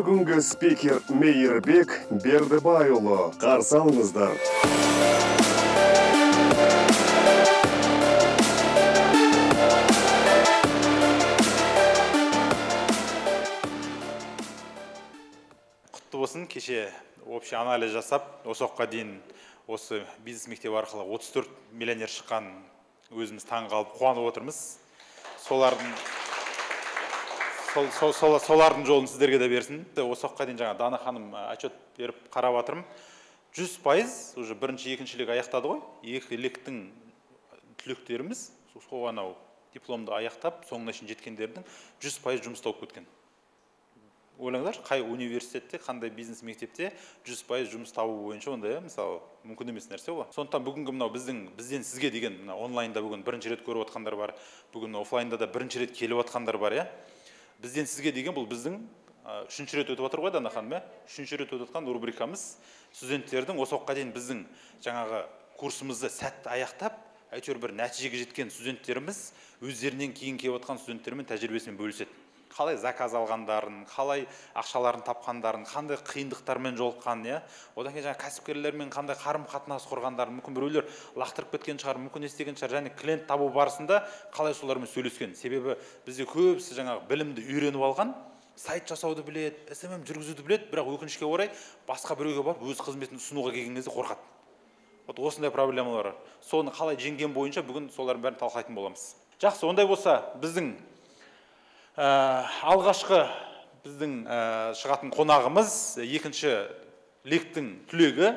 бүгінгі спикер мейірбек бердібайұлы. Қарсы алыңыздар. Құтты болсын. Кеше общий анализ жасап осы уақытқа дейін осы бизнес мектеп арқылы 34 миллионер шыққан өзіміз таң қалып қуанып отырмыз. Солардың сол, сол, сол- солардың жолын сіздерге де берсін. Осы уақытқа дейін жаңа дана ханым отчет беріп қарап жатырмын жүз пайыз уже бірінші екінші лек аяқтады ғой. Екі лектің түлектеріміз сол анау дипломды аяқтап соңына шейін жеткендердің жүз пайыз жұмыс тауып кеткен. Ойлаңдаршы қай университетте қандай бизнес мектепте жүз пайыз жұмыс табу бойынша ондай мысалы мүмкін емес нәрсе ғой. Сондықтан бүгінгі мынау біздің бізден сізге деген мына онлайнда бүгін бірінші рет көріп жатқандар бар. Бүгін оффлайнда да бірінші рет келіп жатқандар бар иә. Бізден сізге деген бұл біздің үшінші рет өтіп жатыр ғой дана ханым иә үшінші рет өтіп жатқан рубрикамыз. Студенттердің осы уақытқа дейін біздің жаңағы курсымызды сәтті аяқтап әйтеуір бір нәтижеге жеткен студенттеріміз өздерінен кейін келіп жатқан студенттермен тәжірибесімен бөліседі. Қалай заказ алғандарын қалай ақшаларын тапқандарын қандай қиындықтармен жолыққанын иә? Одан кейін жаңағы кәсіпкерлермен қандай қарым қатынас құрғандарын мүмкін біреулер лақтырып кеткен шығар мүмкін не істеген шығар және клиент табу барысында қалай солармен сөйлескен. Себебі бізде көбісі жаңағы білімді үйреніп алған сайт жасауды біледі смм жүргізуді біледі бірақ өкінішке орай басқа біреуге барып өз қызметін ұсынуға келген кезде қорқады. Вот осындай проблемалар бар. Соны қалай жеңген бойынша бүгін солардың бәрін талқылайтын боламыз. Жақсы ондай болса біздің алғашқы біздің ә, шығатын қонағымыз екінші лектің түлегі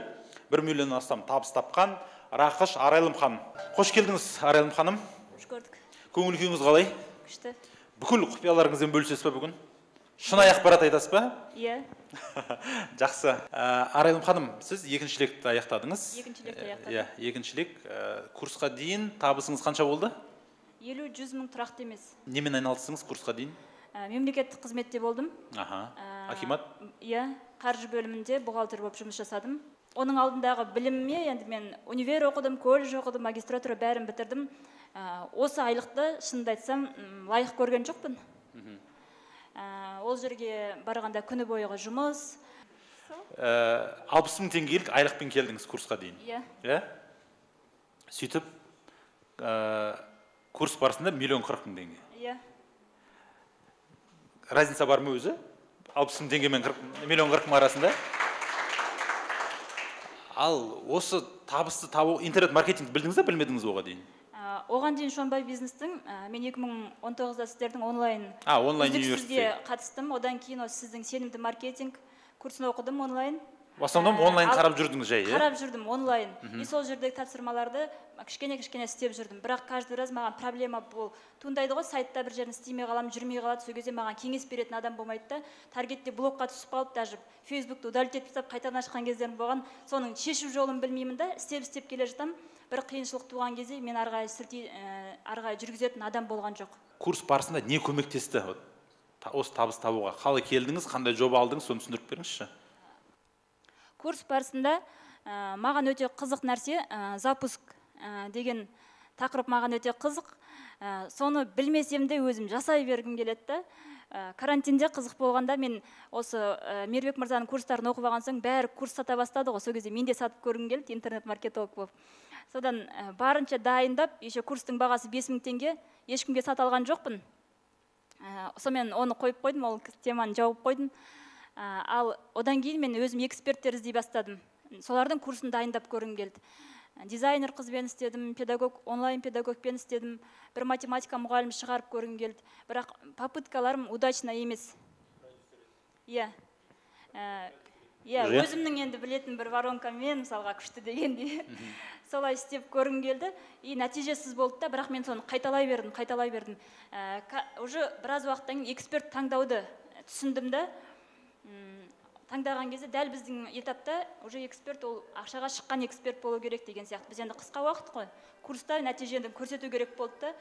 бір миллионнан астам табыс тапқан рақыш арайлым ханым қош келдіңіз арайлым ханым қош көрдік. Көңіл күйіңіз қалай? Күшті. Бүкіл құпияларыңызбен бөлісесіз ба бүгін? Шынайы ақпарат айтасыз ба? Иә. Жақсы. Ә, арайлым ханым сіз екінші лекті аяқтадыңыз. Екінші лекті аяқтадым. иә екінші лек. Курсқа дейін табысыңыз қанша болды? Елу жүз мың тұрақты емес. Немен айналыстыңыз курсқа дейін? Ә, мемлекеттік қызметте болдым. Аха. Ә, акимат? иә қаржы бөлімінде бухгалтер болып жұмыс жасадым. Оның алдындағы біліміме енді мен универ оқыдым колледж оқыдым магистратура бәрін бітірдім. Ә, осы айлықты шынымды айтсам лайық көрген жоқпын. Ә, ол жерге барғанда күні бойғы жұмыс. Ә, алпыс мың теңгелік айлықпен келдіңіз курсқа дейін? Иә. Иә? Сөйтіп ә, курс барысында миллион қырық мың теңге. Иә. Разница бар ма өзі? Алпыс мың теңге мен миллион қырық мың арасында? Ал осы табысты табу интернет маркетинг білдіңіз ба білмедіңіз ба оған дейін? Ә, оған дейін шонбай бизнестің ә, мен 2019-да сіздердің онлайн а онлайн үздіксізге университет. қатыстым. Одан кейін осы сіздің сенімді маркетинг курсын оқыдым онлайн. В основном онлайн қарап жүрдіңіз жай иә? қарап жүрдім онлайн. И сол жердегі тапсырмаларды кішкене кішкене істеп жүрдім. Бірақ каждый раз маған проблема бұл туындайды ғой сайтта бір жерін істемей қаламын жүрмей қалады. Сол кезде маған кеңес беретін адам болмайды да. Таргетте блокқа түсіп қалып даже фейсбукты удалить етіп тастап қайтадан ашқан кездерім болған. Соның шешу жолын білмеймін да. Істеп істеп келе жатамын бір қиыншылық туған кезде мен ары қарай сілтей ә, ары қарай жүргізетін адам болған жоқ. Курс барысында не көмектесті? Осы табыс табуға. Қалай келдіңіз? Қандай жоба алдыңыз? Соны түсіндіріп беріңізші. Курс барысында ә, маған өте қызық нәрсе ә, запуск ә, деген тақырып маған өте қызық. Соны білмесем де өзім жасай бергім келеді да. Карантинде қызық болғанда мен осы мейірбек мырзаның курстарын оқып алған соң бәрі курс сата бастады ғой. Сол кезде мен де сатып көргім келді интернет маркетолог болып. Содан барынша дайындап еще курстың бағасы бес мың теңге ешкімге сата алған жоқпын. Сонымен оны қойып қойдым ол теманы жауып қойдым. Ал одан кейін мен өзім эксперттер іздей бастадым. Солардың курсын дайындап көргім келді. Дизайнер қызбен істедім педагог онлайн педагогпен істедім. Бір математика мұғалім шығарып көргім келді. Бірақ попыткаларым удачно емес. Иә. Ә, иә өзімнің енді білетін бір воронкамен мысалға күшті дегендей. Солай істеп көргім келді. И нәтижесіз болды да бірақ мен соны қайталай бердім қайталай бердім. Ә, уже біраз уақыттан кейін эксперт таңдауды түсіндім да таңдаған кезде дәл біздің этапта уже эксперт ол ақшаға шыққан эксперт болу керек деген сияқты. Біз енді қысқа уақыт қой. Курста нәтижені көрсету керек болды да.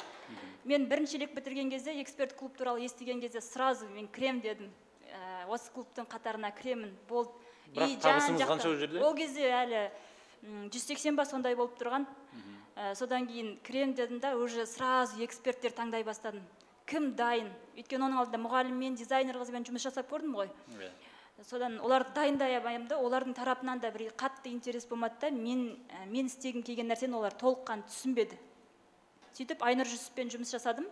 Мен бірінші лек бітірген кезде эксперт клуб туралы естіген кезде сразу мен кірем дедім. Ә, осы клубтың қатарына кіремін болды Бірақ табысыңыз қанша ол жерде? ол кезде әлі жүз сексен ба сондай болып тұрған. Ә, содан кейін кірем дедім да уже сразу эксперттер таңдай бастадым. Кім дайын? Өйткені оның алдында мұғаліммен дизайнер қызбен жұмыс жасап көрдім ғой. Содан оларды дайындай алмаймын да олардың тарапынан да бір қатты интерес болмады да мен ә, мен істегім келген нәрсені олар толыққанды түсінбеді. Сөйтіп айнұр жүсіппен жұмыс жасадым.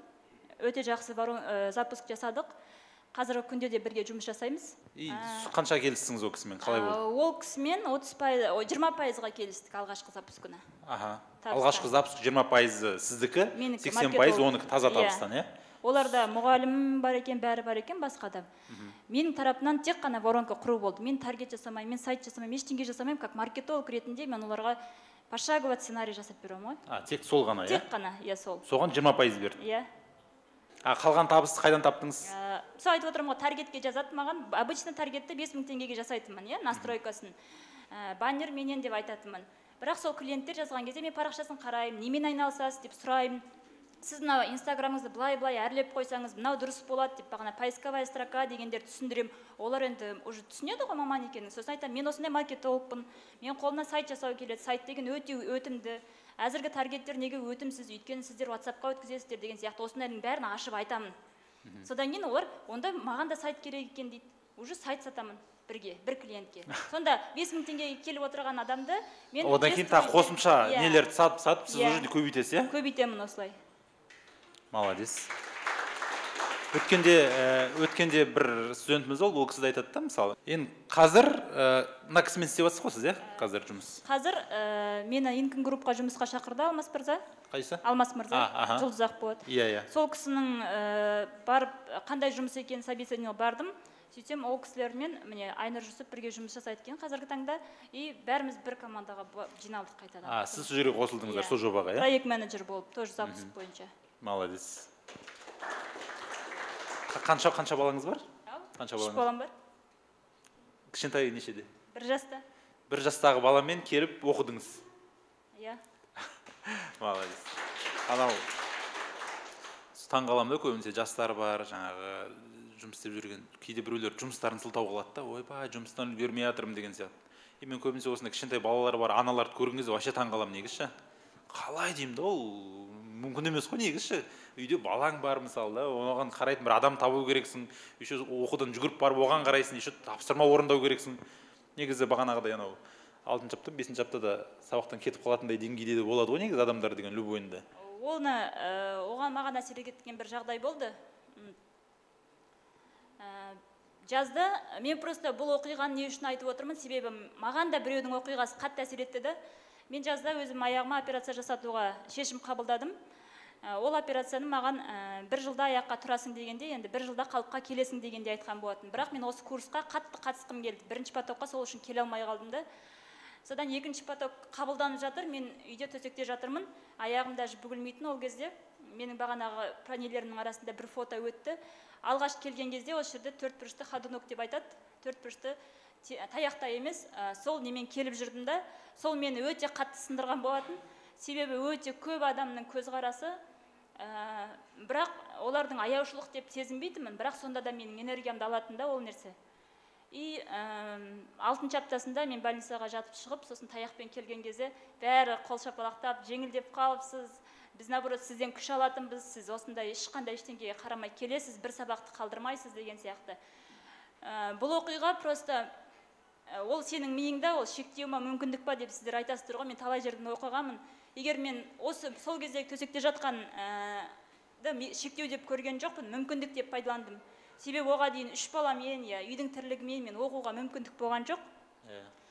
Өте жақсы ворон- ә, запуск жасадық. Қазіргі күнде де бірге жұмыс жасаймыз. И қанша келістіңіз ол кісімен? Қалай Ә, болды ол кісімен отыз пайыз жиырма пайызға келістік алғашқы запуск күні аха. Табыстан. алғашқы запуск жиырма пайызы сіздікі Менікі, сексен пайыз оныкі таза Иә. табыстан иә? Оларда мұғалім бар екен бәрі бар екен басқа да. Менің тарапымнан тек қана воронка құру болды. Мен таргет жасамаймын мен сайт жасамаймын ештеңе жасамаймын. Как маркетолог ретінде мен оларға пошагово сценарий жасап беремін ғой. А тек сол ғана иә? Тек қана иә сол. Соған жиырма пайыз берді. Иә. А қалған табысты қайдан таптыңыз? Ә, сол айтып отырмын ғой таргетке жазады маған. Обычно таргетті бес мың теңгеге жасайтынмын иә настройкасын. Ә, баннер менен деп айтатынмын. Бірақ сол клиенттер жазған кезде мен парақшасын қараймын немен айналысасыз деп сұраймын. Сіз мынау инстаграмыңызды былай былай әрлеп қойсаңыз мынау дұрыс болады деп бағана поисковая строка дегендерді түсіндіремін олар енді уже түсінеді ғой маман екенін. Сосын айтамын мен осындай маркетологпын мен қолымнан сайт жасау келеді. Сайт деген өте өтімді. Әзіргі таргеттер неге өтімсіз? Өйткені сіздер ватсапқа өткізесіздер деген сияқты. Осындайдың бәрін ашып айтамын содан кейін олар онда маған да сайт керек екен дейді. Уже сайт сатамын бірге бір клиентке сонда бес мың теңгеге келіп отырған адамды мен одан кейін тағы қосымша Иә, нелерді сатып сатып сіз Иә. уже көбейтесіз иә? Көбейтемін осылай. Молодец. Өткенде ә, өткенде бір студентіміз болды ол кісі де айтады да мысалы. Енді қазір ә, мына кісімен істеп жатсыз ғой сіз иә? Қазір жұмыс. Қазір ә, мені инкін группқа жұмысқа шақырды алмас мырза. Қайсы? Алмас мырза. А, жұлдыз ақболат иә иә. Сол кісінің ә, барып қандай жұмыс екенін собеседованиеге бардым. Сөйтсем ол кісілермен міне айнұр жүсіп бірге жұмыс жасайды екен қазіргі таңда. И бәріміз бір командаға жиналдық қайтадан. А сіз сол жерге қосылдыңыздар Иә. сол жобаға иә? Проект менеджер болып тоже запуск бойынша. Молодец. Қа- қанша қанша балаңыз бар? Қанша үш балаңыз? балам бар. Кішкентай нешеде? Бір жаста. Бір жастағы баламен келіп оқыдыңыз. Иә. Молодец. Анау таңқаламын да көбінесе жастар бар жаңағы жұмыс істеп жүрген кейде біреулер жұмыстарын сылтау қылады да ойбай жұмыстан үлгермей жатырмын деген сияқты. И мен көбінесе осындай кішкентай балалар бар аналарды көрген кезде вообще таңқаламын негізі ше. Қалай деймін да ол? Мүмкін емес қой негізі. Үйде балаң бар мысалы да оған қарайтын бір адам табу керексің. Еще оқудан жүгіріп барып оған қарайсың еще тапсырма орындау керексің. Негізі бағанағыдай анау алтыншы апта бесінші аптада сабақтан кетіп қалатындай деңгейде де болады ғой негізі адамдар деген любойында. Оны ә, оған маған әсер еткен бір жағдай болды. Ә, жазда мен просто бұл оқиғаны не үшін айтып отырмын? Себебі маған да біреудің оқиғасы қатты әсер етті да. Мен жазда өзім аяғыма операция жасатуға шешім қабылдадым. Ол операцияны маған ә, бір жылда аяққа тұрасың дегенде енді бір жылда қалыпқа келесің дегенде айтқан болатын. Бірақ мен осы курсқа қатты қатысқым келді. Бірінші потокқа сол үшін келе алмай қалдым да. Содан екінші поток қабылданып жатыр. Мен үйде төсекте жатырмын. Аяғым даже бүгілмейтін ол кезде. Менің бағанағы пронелерімнің арасында бір фото өтті. Алғаш келген кезде осы жерде төрт бұрышты ходунок деп айтады. Төрт бұрышты таяқтай емес ә, сол немен келіп жүрдім да. Сол мені өте қатты сындырған болатын. Себебі өте көп адамның көзқарасы ә, бірақ олардың аяушылық деп сезінбейтінмін бірақ сонда да менің энергиямды алатын да ол нәрсе. И әм, алтыншы аптасында мен больницаға жатып шығып сосын таяқпен келген кезде бәрі қол шапалақтап жеңілдеп қалыпсыз біз наоборот сізден күш алатынбыз сіз осындай ешқандай ештеңеге қарамай келесіз бір сабақты қалдырмайсыз деген сияқты. Ә, бұл оқиға просто ә, ол сенің миыңда ол шектеу ма мүмкіндік па деп сіздер айтасыздар ғой мен талай жерден оқығанмын. Егер мен осы сол кездегі төсекте жатқан ә, шектеу деп көрген жоқпын мүмкіндік деп пайдаландым. Себебі оған дейін үш баламен иә үйдің тірлігімен мен оқуға мүмкіндік болған жоқ.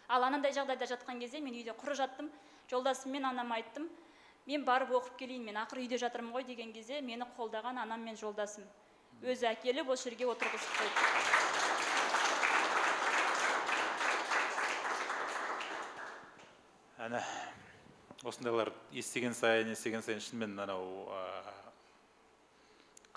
Ал анандай жағдайда жатқан кезде мен үйде құр жаттым жолдасым мен анама айттым мен барып оқып келейін мен ақыры үйде жатырмын ғой деген кезде мені қолдаған анам мен жолдасым. Өзі әкеліп осы жерге отырғызып қойды. Әне осындайлар естіген сайын естіген сайын шынымен анау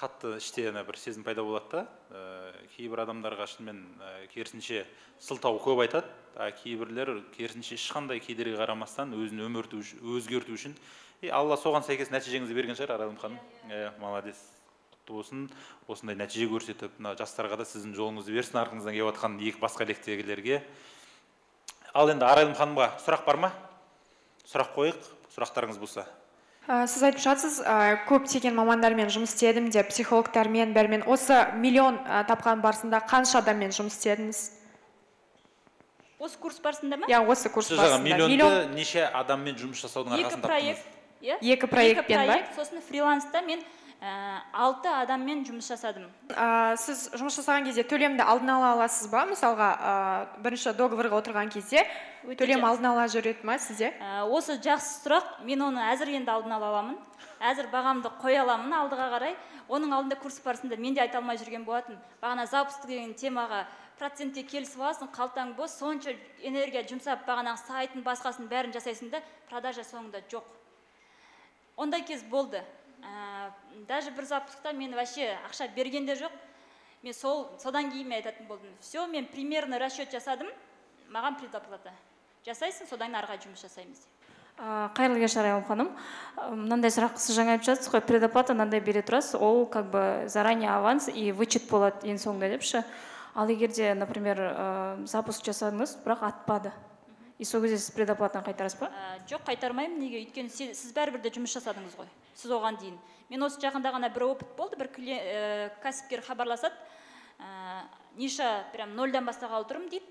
қатты іште ана бір сезім пайда болады да. Ә, кейбір адамдарға шынымен ә, керісінше сылтау көп айтады а кейбірлер керісінше ешқандай кедергі қарамастан өзін өмірту өзгерту үшін. И алла соған сәйкес нәтижеңізді берген шығар аралым ханым. Иә молодец. Құтты болсын. Осындай нәтиже көрсетіп мына жастарға да сіздің жолыңызды берсін артыңыздан келіп жатқан екі басқа лектегілерге. Ал енді арайлым ханымға сұрақ бар ма? Сұрақ қояйық сұрақтарыңыз болса. Ә, сіз айтып жатсыз ә, көптеген мамандармен жұмыс істедім деп психологтармен бәрімен. Осы миллион ә, тапқан барысында қанша адаммен жұмыс істедіңіз? Осы курс барысында ма? Иә осы курс барысында. миллионды неше адаммен жұмыс жасаудың екі арқасында проект таптыңыз иә? Екі проектпен ба? проект, сосын фриланста мен алты адаммен жұмыс жасадым. Ә, сіз жұмыс жасаған кезде төлемді алдын ала аласыз ба? Мысалға ә, бірінші договорға отырған кезде Өте төлем жақсы. алдын ала жүреді ма сізде? Ә, осы жақсы сұрақ. Мен оны әзір енді алдын ала аламын. Әзір бағамды қоя аламын алдыға қарай. Оның алдында курс барысында мен де айта алмай жүрген болатын бағана запуск деген темаға процентке келісіп аласың қалтаң бос сонша энергия жұмсап бағанағы сайттың басқасын бәрін жасайсың да продажа соңында жоқ. Ондай кез болды. Ә, даже бір запускта мен вообще ақша берген де жоқ. Мен сол содан кейін мен айтатын болдым все мен примерно расчет жасадым маған предоплата. Жасайсың содан қарай жұмыс жасаймыз А, қайырлы кеш арайлым ханым А, мынандай сұрақ сіз жаңа айтып жатсыз ғой предоплата мынандай бере тұрасыз ол как бы заранее аванс и вычет болады ең соңында депші. Ал егер де например ә, запуск жасадыңыз бірақ атпады и сол кезде сіз предоплатаны қайтарасыз ба? Ә, жоқ қайтармаймын. Неге? Өйткені се- сіз бәрібір де жұмыс жасадыңыз ғой сіз оған дейін. Мен осы жақында ғана бір опыт болды бір клиент, ә, кәсіпкер хабарласады. Ә, ниша прям нольдан бастағалы тұрмын дейді.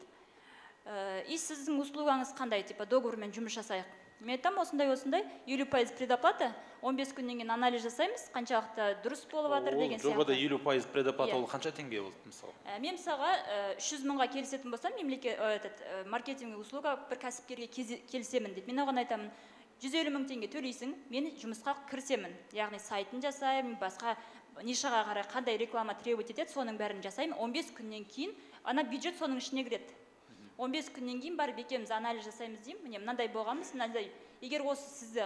Ә, и сіздің услугаңыз қандай? Типа договормен жұмыс жасайық. Мен айтамын осындай осындай. елу пайыз предоплата. 15 күннен кейін анализ жасаймыз. Қаншалықты дұрыс болып жатыр деген жобада сияқты. елу пайыз предоплата Иә. ол қанша теңге болды мысалы? Ә, мен мысалға үш жүз мыңға келісетін болсам мемлекет ә, этот ә, маркетинг услуга бір кәсіпкерге келісемін дейді. Мен оған айтамын жүз елу мың теңге төлейсің мен жұмысқа кірісемін. Яғни сайтын жасаймын басқа нишаға қарай қандай реклама требовать етеді соның бәрін жасаймын. 15 күннен кейін ана бюджет соның ішіне кіреді. 15 күннен кейін барып екеуміз анализ жасаймыз деймін. Міне мынандай болғанбыз мынандай. Егер осы сізді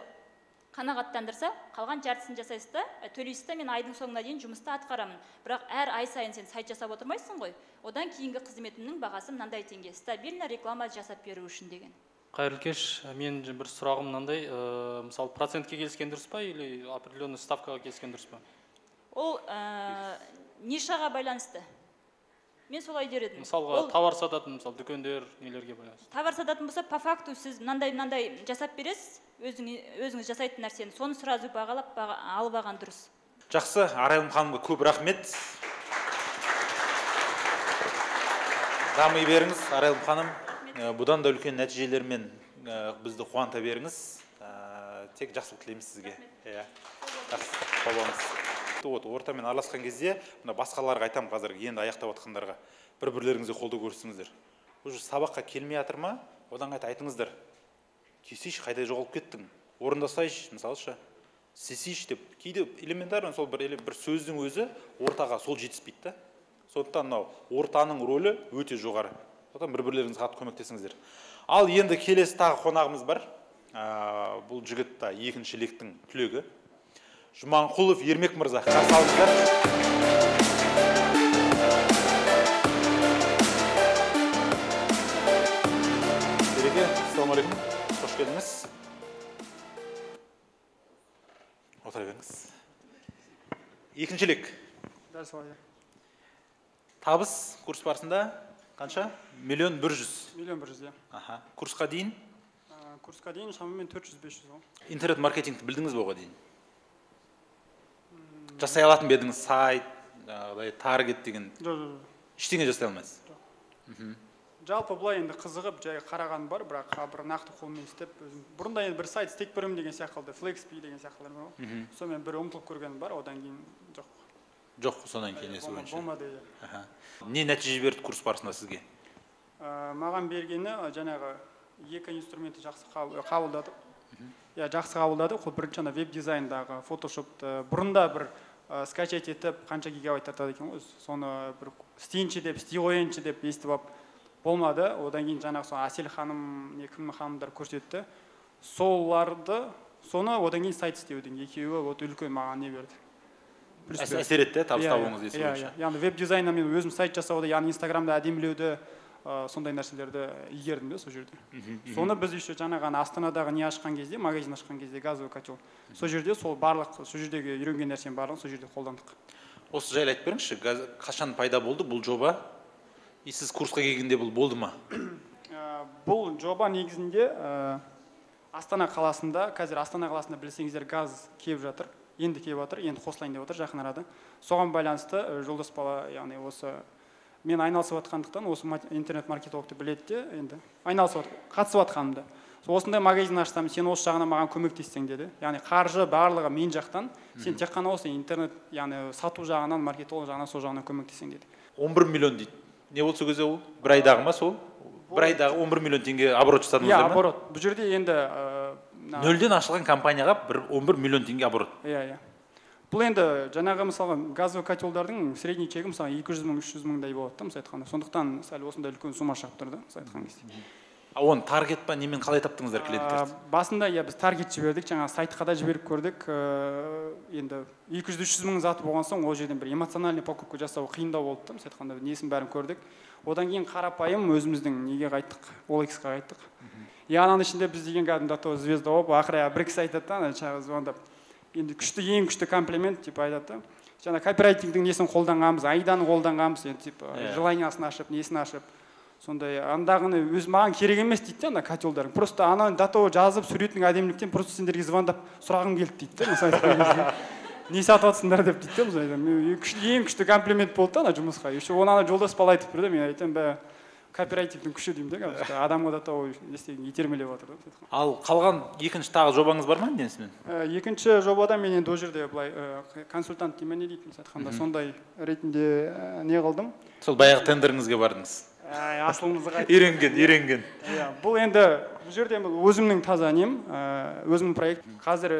қанағаттандырса қалған жартысын жасайсыз да ә, төлейсіз да мен айдың соңына дейін жұмысты атқарамын. Бірақ әр ай сайын сен сайт жасап отырмайсың ғой. Одан кейінгі қызметімнің бағасы мынандай теңге. Стабильно реклама жасап беру үшін деген. Қайырлы кеш. Мен же бір сұрағым мынандай. Ә, мысалы процентке келіскен дұрыс па или определенный ставкаға келіскен дұрыс па? Ол ә, нишаға байланысты. Мен солай дер едім. Мысалға ол товар сататын мысалы дүкендер нелерге байланысты. Товар сататын болса по факту сіз мынандай мынандай жасап бересіз өзің, өзіңіз жасайтын нәрсені. Соны сразу бағалап баға, алып алған дұрыс. Жақсы арайлым ханымға көп рахмет. Дами беріңіз арайлым ханым. Ә, бұдан да үлкен нәтижелермен ә, бізді қуанта беріңіз. Ә, тек жақсылық тілейміз сізге. Иә. Жақсы. Сау болыңыз вот ортамен араласқан кезде мына басқаларға айтамын қазір енді аяқтап жатқандарға бір бірлеріңізге қолдау көрсетіңіздер уже сабаққа келмей жатыр ма? Одан қайта айтыңыздар. Келсейші қайда жоғалып кеттің? Орындасайшы мысалы ше істесейші деп. Кейде элементарно сол бір, бір сөздің өзі ортаға сол жетіспейді да. Сондықтан мынау ортаның рөлі өте жоғары. Сондықтан бір бірлеріңізге қатты көмектесіңіздер. Ал енді келесі тағы қонағымыз бар. Ә, бұл жігіт та екінші лектің түлегі. Жұманқұлов ермек мырза. Қарсы алыңыздар. Береке ассалаумағалейкум қош келдіңіз. Отыра беріңіз. Екінші лек табыс курс барысында қанша? Миллион бір жүз. Миллион бір жүз иә. Аха. Курсқа дейін? Ә, курсқа дейін шамамен төрт жүз бес жүз ғой интернет маркетингті білдіңіз бе оған дейін? Жасай алатын ба едіңіз сайт жаңағыдай таргет деген. Жоқ жоқ ештеңе жасай алмайсыз? Жалпы былай енді қызығып жай қарағаным бар бірақ бір нақты қолмен істеп өзім бұрында енді бір сайт істеп көремін деген сияқты флекспи деген сияқтылар бар ғой. Сонымен бір ұмтылып көргенім бар одан кейін жоқ. Жоқ содан кейін несі бойынша болмады иә. Не нәтиже берді курс барысында сізге? Маған бергені жаңағы екі инструментті жақсы қабыл- қабылдадық иә жақсы қабылдадық ол бірінші ана веб дизайндағы фотошопты бұрында бір скачать етіп қанша гигабайт тартады екен ғой? Соны бір істейінші деп істей қояйыншы деп естіп алып болмады. Одан кейін жаңағы сол әсел ханым не кім ханымдар көрсетті. Соларды соны одан кейін сайт істеудің екеуі вот үлкен маған не берді. Плюс әсер етті иә, табыс Иә, табуыңыз иә, иә, бойынша иә. яғни веб дизайнда мен өзім сайт жасауды яғни инстаграмды әдемілеуді ә, сондай нәрселерді игердім да сол жерде. Соны біз еще жаңағы ана астанадағы не ашқан кезде магазин ашқан кезде газовый котел. Сол жерде сол барлық сол жердегі үйренген нәрсенің барлығын сол жерде қолдандық. Осы жайлы айтып беріңізші қашан пайда болды бұл жоба? И сіз курсқа келгенде бұл болды ма? Ә, бұл жоба негізінде ә, астана қаласында қазір астана қаласында білсеңіздер газ келіп жатыр енді келіп жатыр енді қосылайын деп жатыр жақын арада. Соған байланысты ә, жолдас бала яғни осы мен айналысып жатқандықтан осы интернет маркетологты біледі де енді. Айналысып қатысып жатқанымды сол осындай магазин ашсам сен осы жағынан маған көмектессең деді. Яғни қаржы барлығы мен жақтан сен тек қана осы интернет яғни сату жағынан маркетолог жағынан сол жағынан көмектессең деді. 11 миллион дейді. Не болды сол кезде ол? бір айдағы ма сол? бір айдағы 11 миллион теңге оборот иә жасадыңыздар ма? оборот. Бұл жерде енді мына- нөлден ашылған компанияға бір 11 миллион теңге оборот. Иә иә. Бұл енді жаңағы мысалға газовый котелдардың средний чегі мысалы екі жүз мың үш жүз мыңдай болады да мысалы айтқанда. Сондықтан сәл осындай үлкен сумма шығып тұр да мысалы айтқан кезде. А оны таргет па немен қалай таптыңыздар клиенттерді? басында иә біз таргет жібердік жаңағы сайтқа да жіберіп көрдік. Ә, енді екі жүз үш жүз мың заты болған соң ол жерден бір эмоциональный покупка жасау қиындау болды да мысалы айтқанда несін бәрін көрдік. Одан кейін қарапайым өзіміздің неге қайттық? OLX-қа қайттық. И ананың ішінде біз деген кәдімгі то звезда болып ақыры бір кісі айтады да ана звондап. Енді күшті ең күшті комплимент типа айтады да. Жаңа копирайтингтің несін қолданғанбыз айданы қолданғанбыз енді типа Иә. желаниясын ашып несін ашып. Сондай андағыны өз маған керек емес дейді да ана котелдардың просто ана дато жазып суреттің әдеміліктен просто сендерге звондап сұрағым келді дейді да мысалы айтқан кезде не сатып жатсыңдар деп дейді да мысалы айтамын. «Мен күшті- ең күшті комплимент болды да ана жұмысқа. Еще оны ана жолдас бала айтып тұр да мен айтамын бә кооперативтің күші деймін да қазір адамға да істеген итермелеп жатыр да ал қалған екінші тағы жобаңыз бар ма несімен Ә, екінші жобада мен енді ол жерде былай ә, консультант неме не дейді айтқанда сондай ретінде не қылдым. Сол баяғы тендеріңізге бардыңыз? Қайт үйренген үйренген. Иә бұл енді бұл жерде бұл өзімнің таза нем өзімнің проект. Қазір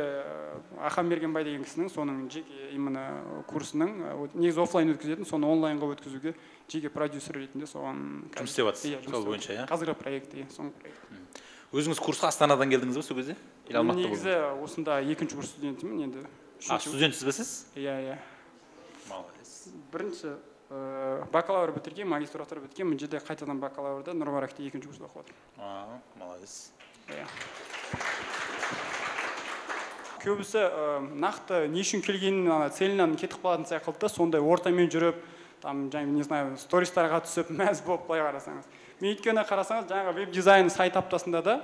ахан бергенбай деген кісінің соның жеке именно курсының вот негізі оффлайн өткізетін соны онлайнға өткізуге жеке продюсер ретінде соған жұмыс істеп жатырсыз иә, сол бойынша иә? Қазіргі проект иә соңғы проект. Өзіңіз курсқа астанадан келдіңіз ба сол кезде? Или алматыда негізі осында екінші курс студентімін енді а студентсіз ба сіз? Иә иә. Молодец. Бірінші ә, бакалавр бітірген магистратура біткен мына жерде қайтадан бакалаврда нұрбаракте екінші курста оқып жатырмын молодец. Иә. Көбісі ә, нақты не үшін келгенін ана целінен кетіп қалатын сияқты да сондай ортамен жүріп там жаңағы не знаю стористарға түсіп мәз болып былай қарасаңыз. Мен өйткені қарасаңыз жаңағы веб дизайн сайт аптасында да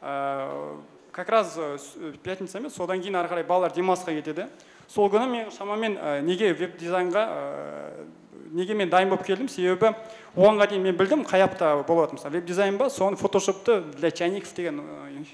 ә, как раз пятница емес содан кейін ары қарай балалар демалысқа кетеді. Сол күні мен шамамен ә, неге веб дизайнға ә, неге мен дайын болып келдім? себебі оғанға дейін мен білдім қай апта болады мысалы веб дизайн ба соны фотошопты для чайников деген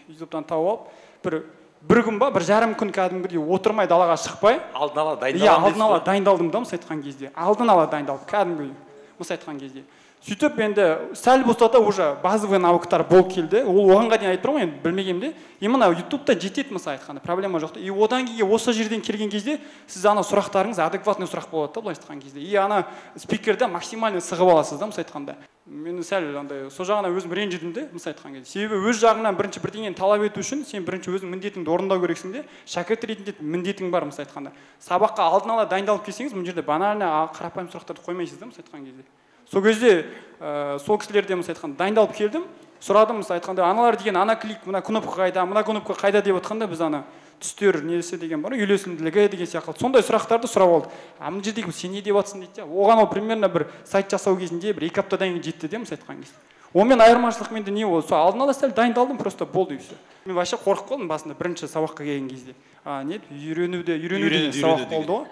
ютубтан тауып алып бір бір күн ба бір жарым күн кәдімгідей отырмай далаға шықпай. Алдын ала иә дайындаламын алдын ала дайындалдым да мысалы айтқан кезде. Алдын ала дайындалып кәдімгідей мысалы айтқан кезде. Сөйтіп енді сәл болса да уже базовый навыктар болып келді. Ол оғанға дейін айтып тұрмын енді білмегенмін де. Именно ютубта жетеді мысалы айтқанда проблема жоқ и одан кейін осы жерден келген кезде сіз ана сұрақтарыңыз адекватный сұрақ болады да былайша айтқан кезде. И ана спикерді максимально сығып аласыз да мысалы айтқанда. Мен сәл андай сол жағынан өзім ренжідім де мысалы айтқан кезде. Себебі өз жағынан бірінші бірдеңені талап ету үшін сен бірінші өзің міндетіңді орындау керексің де шәкірт ретінде міндетің бар мысалы айтқанда. Сабаққа алдын ала дайындалып келсеңіз мына жерде банально қарапайым сұрақтарды қоймайсыз да мысалы айтқан кезде. Сол кезде ә, сол кісілерден мысалы айтқанда дайындалып келдім. Сұрадым мысалы айтқанда аналар деген ана клик мына кнопка қайда мына кнопка қайда? деп отқанда біз ана түстер несі деген бар ғой үйлесімділігі деген сияқты. Сондай сұрақтарды сұрап алдық. А мына жердегі сен не деп жатрсың дейді де. Оған ол примерно бір сайт жасау кезінде бір екі аптадан кейін жетті де мысалы айтқан кезде. Онымен айырмашылық менде не болды? Сол алдын ала сәл дайындалдым просто болды и все мен вообще қорқып қалдым басында бірінші сабаққа келген кезде. А не еді? Үйренуде үйрену деген Үйрену- сабақ болды ғой.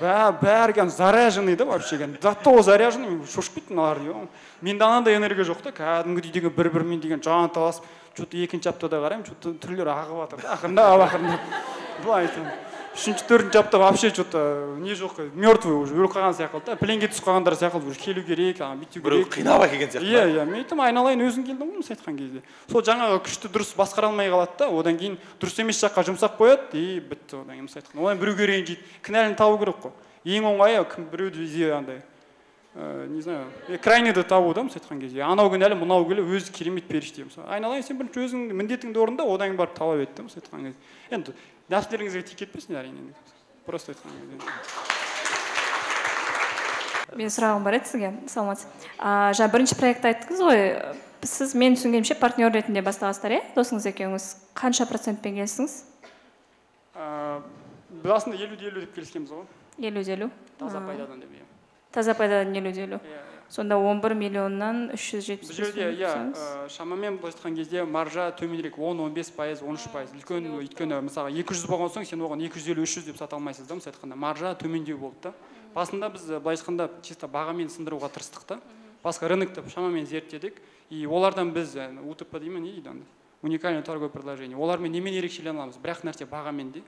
Бәрі кәдімгі заряженный да вообще кәдімгі до того заряженный шошып кеттім мыналар менде анандай энергия жоқ та кәдімгідей деген бір бірімен деген жан таласып че то екінші аптада қараймын че то түрлері ағып жатыр да ақырындап ақырындап былай айтамын үшінші төртінші апта вообще че то не жоқ мертвый уже өліп қалған сияқты. Да пленге түсіп қалғандар сияқты уже келу керек ана бүйту біреу керек. қинап әкелген сияқты иә иә мен айтамын айналайын өзің келдің ғой мысалы айтқан кезде. Сол жаңағы күшті дұрыс басқара алмай қалады да одан кейін дұрыс емес жаққа жұмсап қояды и бітті одан кейін мысалы айтқан. Одан біреуге ренжиді кінәліні табу керек қой. Ең оңайы кім біреуді везде андай ә, не знаю е, крайнийді табу да мысалы айтқан кезде. Анау кінәлі мынау кінәлі өзі керемет періште мысалы. Айналайын сен бірінші өзің міндетіңді орында одан кейін барып талап ет да мысалы айтқан кезде. Енді нәпсілеріңізге тиіп кетпесін әрине. Просто айтқан менің сұрағым бар еді сізге саламатсыз жаңа бірінші проектті айттыңыз ғой. Сіз мен түсінгенімше партнер ретінде бастағансыздар иә? Досыңыз екеуіңіз қанша процентпен келістіңіз? Ә, басында елу де елу деп келіскенбіз ғой. Елу де елу таза пайдадан деп иә. Таза пайдадан елу де елу иә. Сонда 11 миллионнан 370 бұл жерде иә ә, шамамен былайша айтқан кезде маржа төменірек 10-15 пайыз 13 пайыз. Үлкен өйткені мысалы 200 болған соң сен оған 250 300 деп сата алмайсыз да мысалы айтқанда. Маржа төмендеу болды да. Басында біз э, былайша айтқанда чисто бағамен сындыруға тырыстық та. Басқа рынокты шамамен зерттедік. И олардан біз э, утп дей ма не дейді андай уникальное торговое предложение. Олармен немен ерекшелене аламыз? Бір ақ нәрсе бағамен де.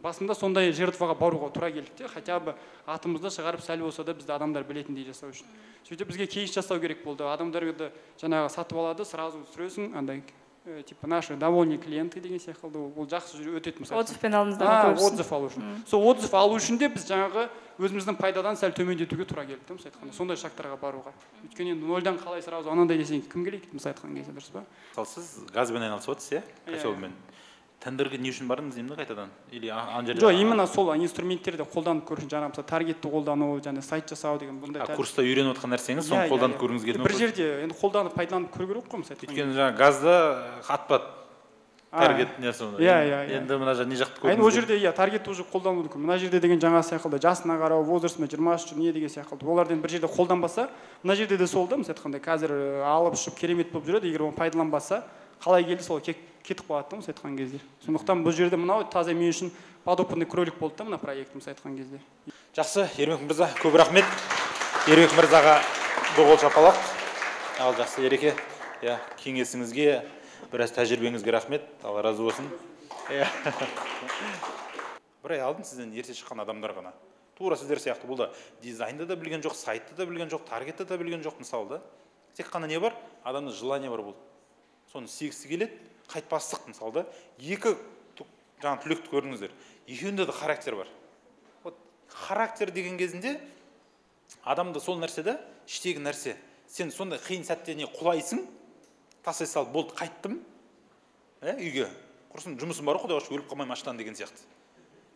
Басында сондай жертваға баруға тура келдік те хотя бы атымызды шығарып сәл болса да бізді адамдар білетіндей жасау үшін. Сөйтіп бізге кейс жасау керек болды. Адамдарды жаңағы сатып алады сразу түсіресің андай э, типа наши довольный клиенты деген сияқты ол жақсы жүре- өтеді мысалы отзывпен алдыңыздар а, ма көбісін? отзыв алу үшін. Сол отзыв алу үшін де біз жаңағы өзіміздің пайдадан сәл төмендетуге тура келді да мысалы айтқанда. Сондай шагтарға баруға. Өйткені енді нольдан қалай сразу анандай десең кім келеді мысалы айтқан кезде дұрыс па? Мысалы сіз газбен айналысып отырсыз иә Иә, поселкемен тендерге не үшін бардыңыз деймін да қайтадан? Или ана жерде жоқ именно сол инструменттерді қолданып көру үшін жаңағы мысалы таргетті қолдану және сайт жасау деген бұндай курста үйреніп отқан нәрсеңіз Иә, соны иә, қолданып иә. көргіңіз келді бір жерде енді қолданып пайдаланып көру керек қой мысалы өйткені жаңағы газда атпады А, таргет не соны иә, иә, енді мына не жақты енді ол жерде иә таргетті уже қолдану мүмкін. Мына жерде деген жаңағы секілді жасына қарау возрастына жиырма үш не деген секілді оларды енді бір жерде қолданбаса мына жерде де сол да мысалы айтқанда қазір э, алып ұшып керемет болып жүреді егер оны пайдаланбаса қалай келді сол кет- кетіп қалады да мысалы айтқан кезде. Сондықтан бұл жерде мынау таза мен үшін подопытный кролик болды да мына проект мысалы айтқан кезде. Жақсы ермек мырза көп рахмет. Ермек мырзаға доғол шапалақ. Ал жақсы ереке иә кеңесіңізге біраз тәжірибеңізге рахмет. Алла разы болсын. Иә. Бір ай алдын сізден ерте шыққан адамдар ғана. Тура сіздер сияқты бұл да дизайнды да білген жоқ сайтты да білген жоқ таргетті да білген жоқ мысалы да тек қана не бар? Адамда желание бар болды. Соны істегісі келеді қайтпастық мысалы да. Екі жаңағы түлекті көрдіңіздер. Екеуінде де характер бар. Вот характер деген кезінде адамда сол нәрсе да іштегі нәрсе. Сен сондай қиын сәтте не құлайсың тастай салып болды қайттым. Ә, үйге құрсын жұмысым бар ғой құдайға шүкір өліп қалмаймын аштан деген сияқты.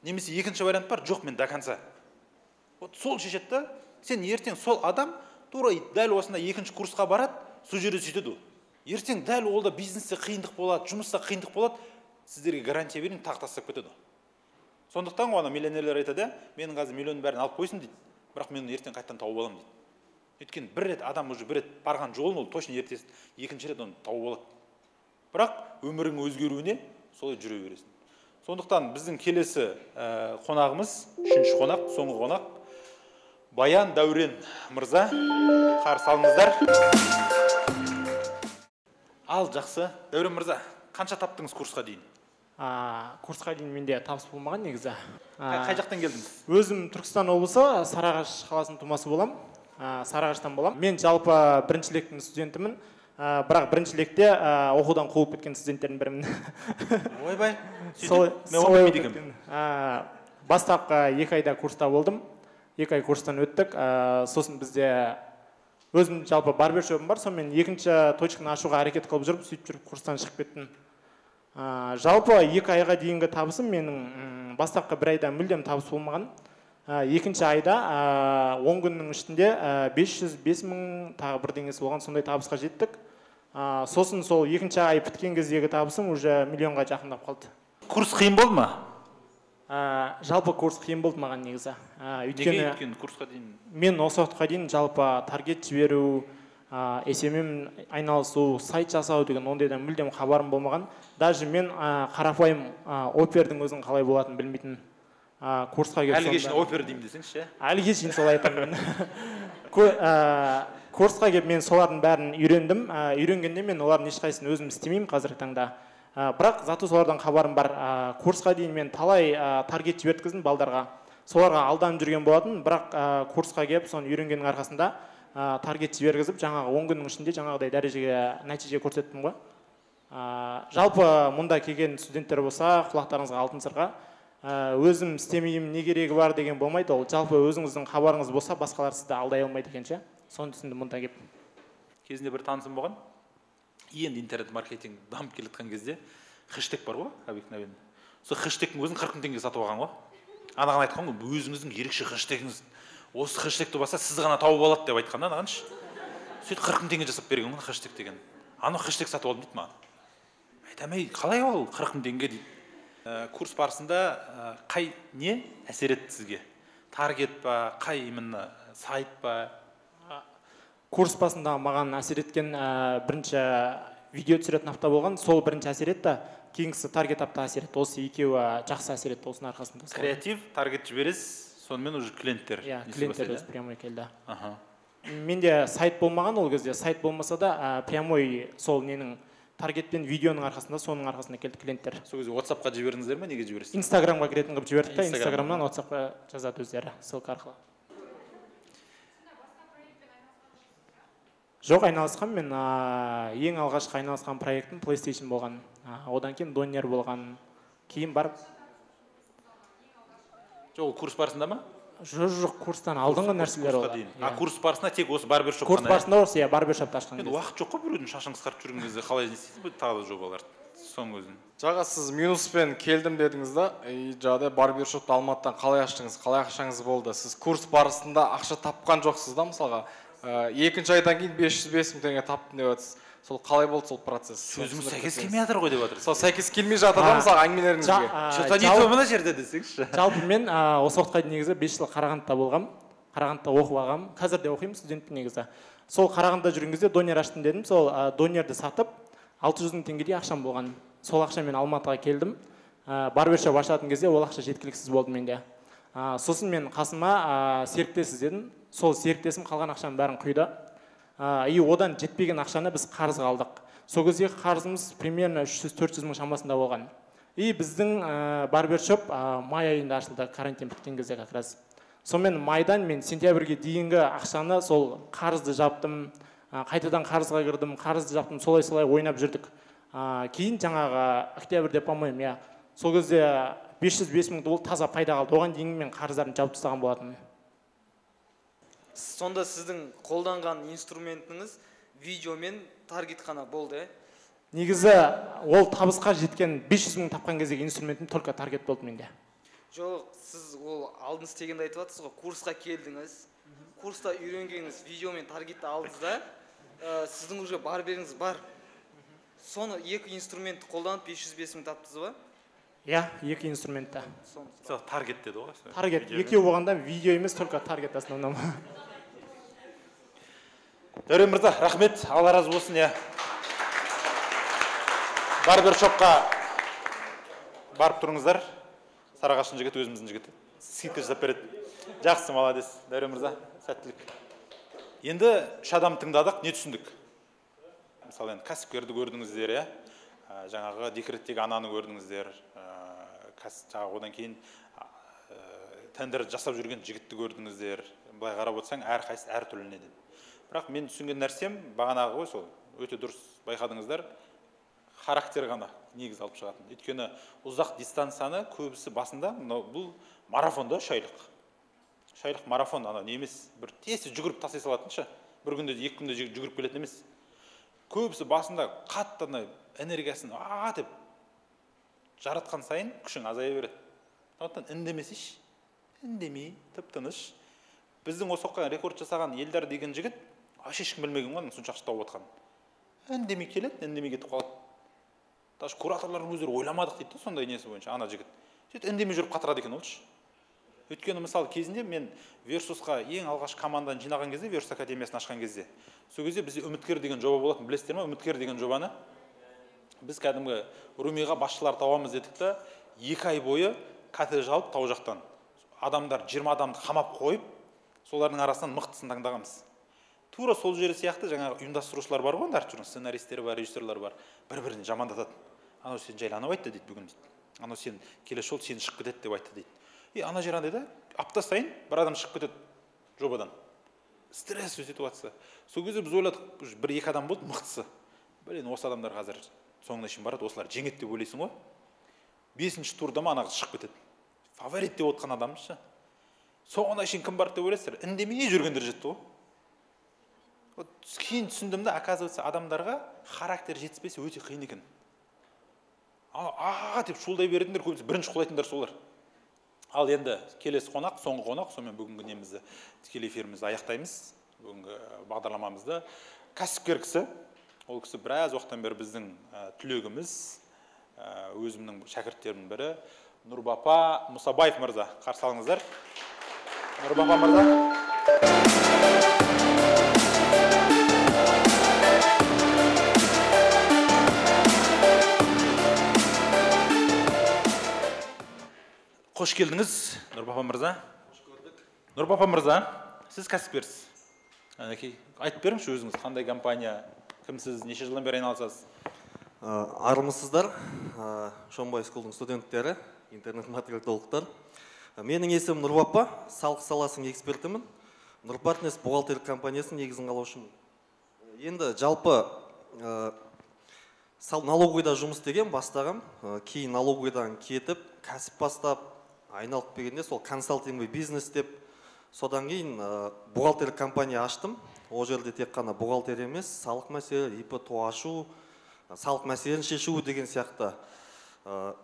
Немесе екінші вариант бар жоқ мен до конца. Вот сол шешеді да сен ертең сол адам тура дәл осындай екінші курсқа барады сол жерде сөйтеді ол. Ертең дәл ол да бизнесте қиындық болады жұмыста қиындық болады сіздерге гарантия берейін тағы тастап кетеді ол. Сондықтан ғой ана миллионерлер айтады иә менің қазір миллионның бәрін алып қойсын дейді. Бірақ мен ертең қайтадан тауып аламын дейді. Өйткені бір рет адам уже бір рет барған жолын ол точно ертесі екінші рет оны тауып алады. Бірақ өмірің өзгеруіне солай жүре бересің. Сондықтан біздің келесі ә, қонағымыз үшінші қонақ соңғы қонақ баян дәурен мырза. Қарсы алыңыздар ал жақсы. Дәурен мырза қанша таптыңыз курсқа дейін? А, курсқа дейін менде табыс болмаған негізі. Қай, А, қай жақтан келдіңіз? өзім түркістан облысы сарыағаш қаласының тумасы боламын а, сарыағаштан боламын мен жалпы бірінші лектің студентімін. А, бірақ бірінші лекте а, оқудан қуылып кеткен студенттердің бірімін. Ойбай мен. А, бастапқы екі айда курста болдым. Екі ай курстан өттік. Сосын бізде өзім жалпы барбершопым бар сонымен екінші точканы ашуға әрекет қылып жүріп сөйтіп жүріп курстан шығып кеттім. А, жалпы екі айға дейінгі табысым менің м, бастапқы бір айда мүлдем табыс болмаған. А, екінші айда он күннің ішінде а, 505 мың тағы бірдеңесі болған сондай табысқа жеттік. Сосын сол екінші ай біткен кездегі табысым уже миллионға жақындап қалды. Курс қиын болды ма? А, жалпы курс қиын болды маған негізі. Неге өйткені өйткені курсқа дейін? мен осы уақытқа дейін жалпы таргет жіберу ә, SMM айналысу сайт жасау деген ондайдан мүлдем хабарым болмаған. Даже мен ә, қарапайым ә, опердің өзінің қалай болатынын білмейтін ә, курсқа келіп әліге шейін опера деймін десеңізші әліге шейін солай айтамын ә, курсқа келіп мен солардың бәрін үйрендім. Ә, үйренгенде мен олардың ешқайсысын өзім істемеймін қазіргі таңда. ә, бірақ зато солардан хабарым бар. Курсқа дейін мен талай таргет жіберткіздім балдарға. Соларға алданып жүрген болатын бірақ курсқа келіп соны үйренгеннің арқасында таргет жібергізіп жаңағы он күннің ішінде жаңағыдай дәрежеге нәтиже көрсеттім ғой. Жалпы мұнда келген студенттер болса құлақтарыңызға алтын сырға. Өзім істемеймін не керегі бар деген болмайды ол. Жалпы өзіңіздің хабарыңыз болса басқалар сізді алдай алмайды екен ше? Соны түсіндім мұнда келіп. Кезінде бір танысым болған. Енді интернет маркетинг дамып келе жатқан кезде хэштег бар ғой обыкновенный сол хэштегтің өзін қырық мың теңгеге сатып алған ғой. Анаған айтқан ғой өзіңіздің ерекше хэштегіңіз осы хэштегті басса сіз ғана тауып алады деп айтқан да анағаншы сөйтіп қырық мың теңге жасап берген ғой хэштег деген. Анау хэштег сатып алдым дейді маған. Айтамын ей қалай ол қырық мың теңге дейді. Ә, курс барысында ә, қай не әсер етті сізге? Таргет па қай именно сайт па? Курс басында маған әсер еткен ә, бірінші видео түсіретін апта болған. Сол бірінші әсер етті. Кейінгісі таргет апта әсер етті. Осы екеуі жақсы әсер етті осының арқасында креатив таргет жібересіз. Сонымен уже клиенттер иә клиенттер өзі прямой келді. Аха. Менде сайт болмаған ол кезде. Сайт болмаса да ә, прямой сол ненің таргетпен видеоның арқасында соның арқасында келді клиенттер. Сол кезде ватсапқа жібердіңіздер ме? Неге жібересіздер? Инстаграмға кіретін қылып жібердік та. Инстаграм. инстаграмнан ватсапқа жазады өздері ссылка арқылы. Жоқ айналысқан мен а, ең алғашқы айналысқан проектім playstation болған. А, одан кейін донер болған. Кейін барып жоқ ол курс барысында ма? Жоқ жоқ курстан алдыңғы нәрселер ол дейін. Иә. а курс барысында тек осы барбершоп курс барысында осы иә барбершопты ашқан енді уақыт жоқ қой біреудің шашын қысқартып жүрген кезде. Қалай не істейсіз бұл тағы да жобалар? Соның өзін. Жаңа сіз минуспен келдім дедіңіз да и жаңағыдай барбершопты алматыдан қалай аштыңыз қалай ақшаңыз болды. Сіз курс барысында ақша тапқан жоқсыз да мысалға. Ә, екінші айдан кейін 500 бес мың теңге таптым деп жатсыз сол қалай болды сол процесс? Сөзіңіз сәйкес келмей жатыр ғой деп жатыр сол сәйкес келмей жатыр да мысалы әңгімелеріңізге. жа- а, что то не жалпы- то мына жерде десеңізші? жалпы мен осы уақытқа дейін негізі бес жыл қарағандыда болғанмын қарағандыда оқып алғанмын қазір де оқимын студентпін негізі. Сол қарағандыда жүрген кезде донер аштым дедім. Сол донерді сатып алты жүз мың теңгедей ақшам болған. Сол ақшамен алматыға келдім. Ә, барбершоп ашатын кезде ол ақша жеткіліксіз болды менде. А, сосын мен қасыма серіктес іздедім сол серіктесім қалған ақшаның бәрін құйды. А, и одан жетпеген ақшаны біз қарызға алдық. Сол кездегі қарызымыз примерно үш жүз төрт жүз мың шамасында болған. И біздің ә, барбершоп ә, май айында ашылды карантин біткен кезде как раз. Сонымен майдан мен сентябрьге дейінгі ақшаны сол қарызды жаптым ә, қайтадан қарызға кірдім қарызды жаптым солай солай ойнап жүрдік. Ә, кейін жаңағы октябрьде по моему иә. Сол кезде бес жүз бес мың таза пайда қалды. Оған дейін мен қарыздарымды жауып тастаған болатынмын. Сонда сіздің қолданған инструментіңіз видео мен таргет қана болды. Иә негізі ол табысқа жеткен 500 мың тапқан кездегі инструментім только таргет болды менде. Жоқ сіз ол алдын істегенді айтып жатсыз ғой курсқа келдіңіз курста үйренгеніңіз видео мен таргетті алдыңыз да ә, сіздің уже барберіңіз бар. Соны екі инструментті қолданып 500 бес мың таптыңыз ба? Иә екі инструментті. Сол таргет деді ғой таргет. Екеуі болғанда видео емес только таргет основном. дәурен мырза рахмет. Алла разы болсын иә. Барбершопқа барып тұрыңыздар. Сарыағаштың жігіті өзіміздің жігіті. Скидка жасап береді. Жақсы молодец. Дәурен мырза сәттілік. Енді үш адамды тыңдадық не түсіндік? Мысалы енді кәсіпкерді көрдіңіздер иә. Жаңағы декреттегі ананы көрдіңіздер. Жаңағы одан кейін тендер жасап жүрген жігітті көрдіңіздер. Былай қарап отырсаң әрқайсысы әртүрлі неден бірақ мен түсінген нәрсем бағанағы ғой сол. Өте дұрыс байқадыңыздар. Характер ғана негіз алып шығатын. Өйткені ұзақ дистанцияны көбісі басында мынау бұл марафон да үш айлық үш айлық марафон ана не емес бір тез жүгіріп тастай салатын ше бір күнде екі күнде жүг- жүгіріп келетін емес. Көбісі басында қатты ана энергиясын а деп жаратқан сайын күшің азая береді. Сондықтан үндемесейші үндемей тып тыныш біздің осы рекорд жасаған елдар деген жігіт вообще ешкім білмеген ғой оның соншалықты тауып жатқанын үндемей келеді үндемей кетіп қалады. Даже кураторлардың өздері ойламадық дейді да сондай несі бойынша ана жігіт. Сөйтіп үндемей жүріп қатырады екен ол ше өйткені мысалы кезінде мен версусқа ең алғаш команданы жинаған кезде версус академиясын ашқан кезде сол кезде бізде үміткер деген жоба болатын білесіздер ма үміткер деген жобаны біз кәдімгі румиға басшылар табамыз дедік та екі ай бойы коттедж алып тау жақтан. Адамдар 20 адамды қамап қойып солардың арасынан мықтысын таңдағанбыз. Тура сол жері сияқты жаңағы ұйымдастырушылар бар ғой әртүрлі сценаристер бар режиссерлар бар. Бір бірін жамандатады. Анау сен жайлы анау айтты дейді бүгін дейді. Анау сен келесі жолы сен шығып кетеді деп айтты дейді. И ана жер андай да апта сайын бір адам шығып кетеді жобадан. Стрессовый ситуация. Сол кезде біз ойладық уже бір екі адам болды мықтысы. Блин осы адамдар қазір соңына шейін барады осылар жеңеді деп ойлайсың ғой. Бесінші турда ма ана қыз шығып кетеді. Фаворит деп отқан адамымыз ше соңына шейін кім барды? деп ойлайсыздар. Үндемей жүргендер жетті ғой. Вот кейін түсіндім да оказывается адамдарға характер жетіспесе өте қиын екен. А деп шуылдай беретіндер көбісі бірінші құлайтындар солар. Ал енді келесі қонақ соңғы қонақ сонымен бүгінгі немізді тікелей эфирімізді аяқтаймыз. Бүгінгі бағдарламамызды. Кәсіпкер кісі. Ол кісі біраз уақыттан бері біздің ә, түлегіміз. Ә, өзімнің шәкірттерімнің бірі. Нұрбапа мұсабаев мырза. Қарсы алыңыздар. Нұрбапа мырза. Қош келдіңіз нұрбапа мырза нұрпапа мырза сіз кәсіпкерсіз әнекей айтып беріңізші өзіңіз қандай компания кімсіз неше жылдан бері айналысасыз Ә, армысыздар ә, шонбай скулдың студенттері интернет маркетологтар Ә, менің есімім нұрбапа салық саласының экспертімін нұрпартнес бухгалтерлік компаниясының негізін қалаушымын енді жалпы ә, сал налоговыйда жұмыс істеген бастағам Ә, кейін налоговыйдан кетіп кәсіп бастап айналып келгенде сол консалтинговый бизнес деп. Содан кейін ә, бухгалтерлік компания аштым. Ол жерде тек қана бухгалтерия емес салық мәселелері ип то ашу салық мәселелерін шешу деген сияқты. Ә,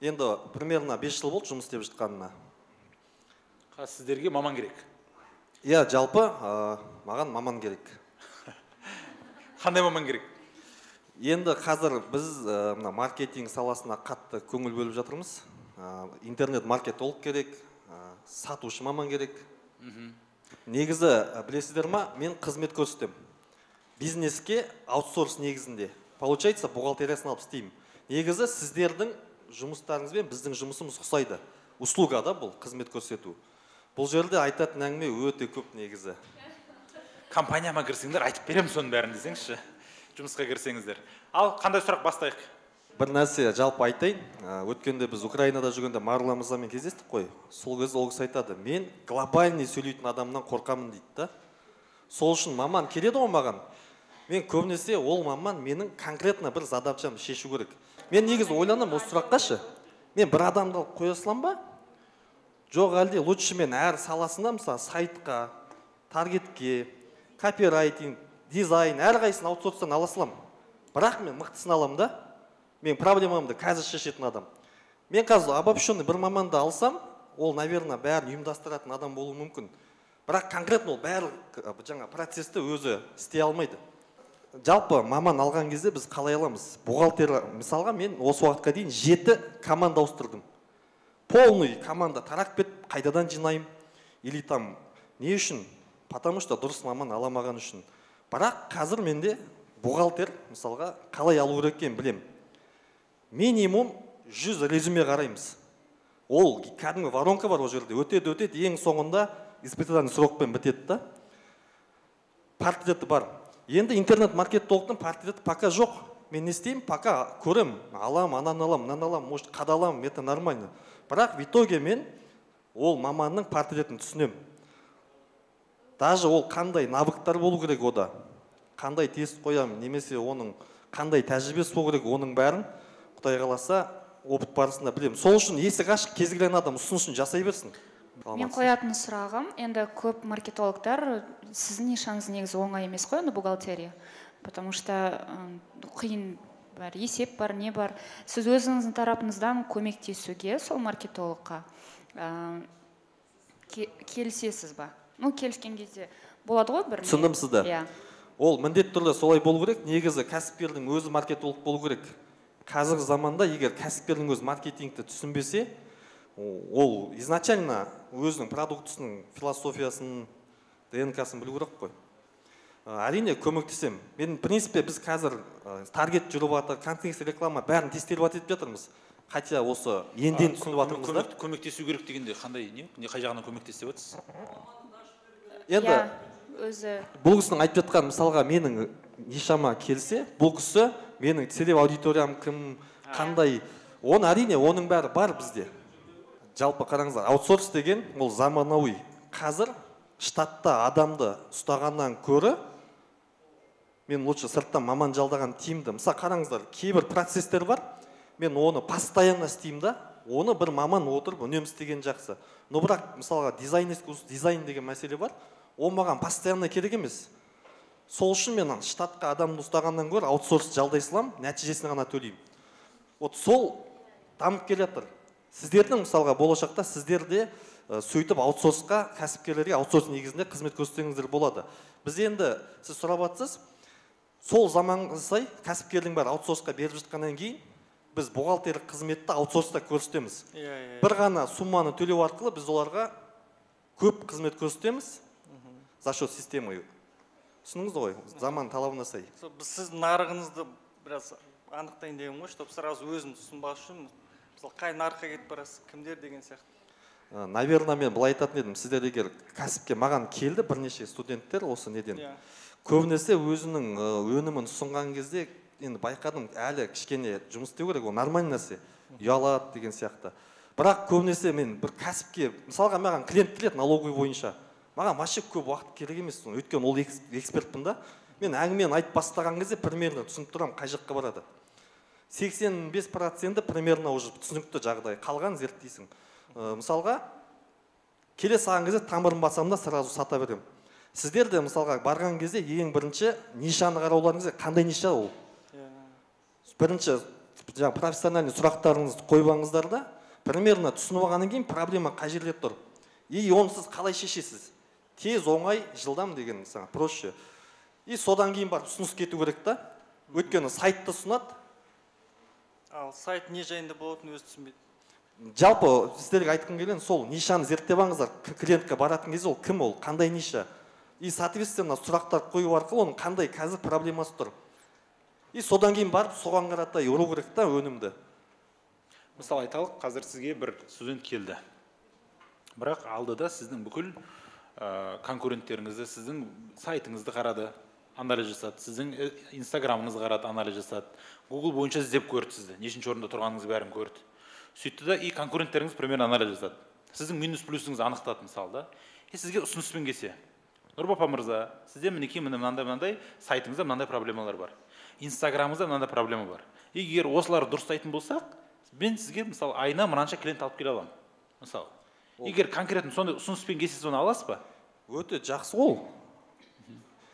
енді примерно 5 жыл болды жұмыс істеп жатқанына. Қазір сіздерге маман керек? Иә жалпы ә, маған маман керек. Қандай маман керек? Енді қазір біз ә, мына маркетинг саласына қатты көңіл бөліп жатырмыз. Интернет маркетолог керек ә, сатушы маман керек. Негізі білесіздер ма мен қызмет көрсетемін. Бизнеске аутсорс негізінде. Получается бухгалтериясын алып істеймін. Негізі сіздердің жұмыстарыңызбен біздің жұмысымыз ұқсайды. Услуга да бұл қызмет көрсету. Бұл жерде айтатын әңгіме өте көп негізі. Компанияма кірсеңдер айтып беремін соның бәрін десеңізші. Жұмысқа кірсеңіздер. Ал қандай сұрақ бастайық? Бір нәрсе жалпы айтайын. Ә, өткенде біз украинада жүргенде марла мырзамен кездестік қой. Сол кезде ол кісі айтады мен глобальный сөйлейтін адамнан қорқамын дейді да. Сол үшін маман келеді ғой маған. Мен көбінесе ол маман менің конкретно бір задачамды шешу керек. Мен негізі ойланамын осы сұраққа ше. Мен бір адамды алып қоя саламын ба? Жоқ әлде лучше мен әр саласына мысалы сайтқа таргетке копирайтинг дизайн әрқайсысын аутсорстан ала саламын бірақ мен мықтысын аламын да. Мен проблемамды қазір шешетін адам. Мен қазір обобщенный бір маманды алсам ол наверное бәрін ұйымдастыратын адам болуы мүмкін. Бірақ конкретно ол барлық жаңа процесті өзі істей алмайды. Жалпы маман алған кезде біз қалай аламыз? Бухгалтер мысалға мен осы уақытқа дейін жеті команда ауыстырдым. Полный команда тарап кетіп қайтадан жинаймын. Или там не үшін? Потому что дұрыс маман ала алмаған үшін. Бірақ қазір менде бухгалтер мысалға қалай алу керек екенін білемін. Минимум 100 резюме қараймыз. Ол кәдімгі воронка бар ол жерде. Өтеді өтеді. Ең соңында испытательный срокпен бітеді да. Портреті бар. Енді интернет маркетологтың портреті пока жоқ. Мен не істеймін? Пока көремін. Аламын ананы аламын мынаны аламын может қадаламын это нормально. Бірақ в итоге мен ол маманның портретін түсінемін. Даже ол қандай навыктар болу керек ода? Қандай тест қоямын? Немесе оның қандай тәжірибесі болу керек? Оның бәрін құдай қаласа опыт барысында білемін. Сол үшін есік ашық кез келген адам ұсынысын жасай берсін. Мен қоятын сұрағым енді көп маркетологтар сіздің нишаңыз негізі оңай емес қой енді бухгалтерия. Потому что қиын бар есеп бар не бар. Сіз өзіңіздің тарапыңыздан көмектесуге сол маркетологқа ә, ке- келісесіз ба? Ну келіскен кезде болады ғой бір түсіндім сізді. иә. Ол міндетті түрде солай болу керек. Негізі кәсіпкердің өзі маркетолог болу керек. Қазіргі заманда егер кәсіпкердің өзі маркетингті түсінбесе о- ол изначально өзінің продуктысының философиясын днк-сын білу керек қой. Ә, әрине көмектесемін. Мен в принципе біз қазір ә, таргет жүріп жатыр контекст реклама бәрін тестировать етіп жатырмыз. Хотя осы енді енді түсініп жатырмыз да. Көмек- көмектесу керек дегенде қандай не? Не қай жағынан көмектесіп деп жатсыз енді өзі бұл кісінің айтып жатқан мысалға менің нишама келсе бұл кісі менің целевой аудиториям кім қандай? Оны әрине оның бәрі бар бізде. Жалпы қараңыздар аутсорс деген ол заманауи. Қазір штатта адамды ұстағаннан көрі мен лучше сырттан маман жалдаған тиімді. Мысалы қараңыздар кейбір процесстер бар. Мен оны постоянно істеймін да оны бір маман отырып үнемі істеген жақсы. Но бірақ мысалға дизайн дизайн деген мәселе бар. Ол маған постоянно керек емес. Сол үшін мен штатқа адамды ұстағаннан гөрі аутсорс жалдай саламын нәтижесін ғана төлеймін. Вот сол дамып келе жатыр. Сіздердің мысалға болашақта сіздер де ә, сөйтіп аутсорсқа кәсіпкерлерге аутсорс негізінде қызмет көрсетсеңіздер болады. Біз енді сіз сұрап жатсыз сол заманға сай кәсіпкердің бәрі аутсорсқа беріп жатқаннан кейін біз бухгалтерлік қызметті аутсорста көрсетеміз. Иә, иә. бір ғана сумманы төлеу арқылы біз оларға көп қызмет көрсетеміз за счет системы түсіндіңіз ғой заман талабына сай. Сол біз сіздің нарығыңызды біраз анықтайын дегенмін ғой чтобы сразу өзім түсінбас үшін мысалы қай нарыққа кетіп барасыз кімдер деген сияқты. Ә, наверное мен былай айтатын едім. Сіздер егер кәсіпке маған келді бірнеше студенттер осы неден Иә. көбінесе өзінің ы, өнімін ұсынған кезде енді байқадым әлі кішкене жұмыс істеу керек ол нормальный нәрсе ұялады деген сияқты. Бірақ көбінесе мен бір кәсіпке мысалға маған клиент келеді налоговый бойынша. Маған вообще көп уақыт керек емес өйткені ол экс- экспертпін да мен әңгімені айтып бастаған кезде примерно түсініп тұрамын қай жаққа барады. сексен бес проценті примерно уже түсінікті жағдай. Қалған зерттейсің Ә, мысалға келе салған кезде тамырын басамын да сразу сата беремін. Сіздер де мысалға барған кезде ең бірінші нишаны қарауларыңыз керек. қандай ниша ол? Бірінші жаңағы профессиональный сұрақтарыңызды қойып алыңыздар да примерно түсініп алғаннан кейін проблема қай жерде тұр? И оны сіз қалай шешесіз? Тез оңай жылдам деген саған проще. И содан кейін барып ұсыныс кету керек та. Өйткені сайтты ұсынады. Ал сайт не жайында болатынын өзі түсінбейді. Жалпы сіздерге айтқым келген сол нишаны зерттеп алыңыздар. Клиентке баратын кезде ол кім ол қандай ниша? И соответственно сұрақтар қою арқылы оның қандай қазір проблемасы тұр. И содан кейін барып соған қаратай ұру керек та өнімді. Мысалы айталық қазір сізге бір студент келді. Бірақ алды да сіздің бүкіл конкуренттеріңізді сіздің сайтыңызды қарады анализ жасады. Сіздің э, инстаграмыңызды қарады анализ жасады. Гугл бойынша іздеп көрді сізді. Нешінші орында тұрғаныңызды бәрін көрді. Сөйтті да и конкуренттеріңіз примерно анализ жасады. Сіздің минус плюсіңізді анықтады мысалы да и сізге ұсыныспен келсе. Нұрбапа мырза сізде мінекей міне мынандай мынандай сайтыңызда мынандай проблемалар бар. Инстаграмыңызда мынандай проблема бар. Егер осыларды дұрыстайтын болсақ мен сізге мысалы айына мынанша клиент алып келе аламын. Мысалы. Егер конкретно сондай ұсыныспен келсе соны аласыз ба? Өте жақсы ол.